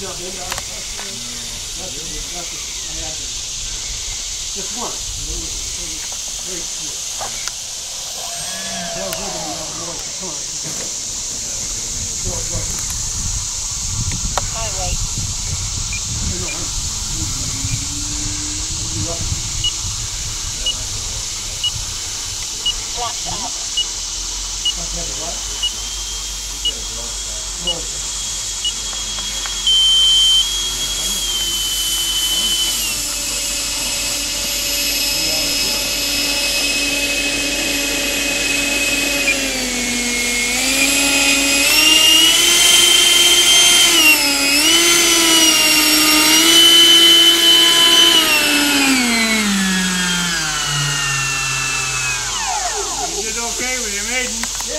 jump in. Just one. What? okay with your maiden. Yeah.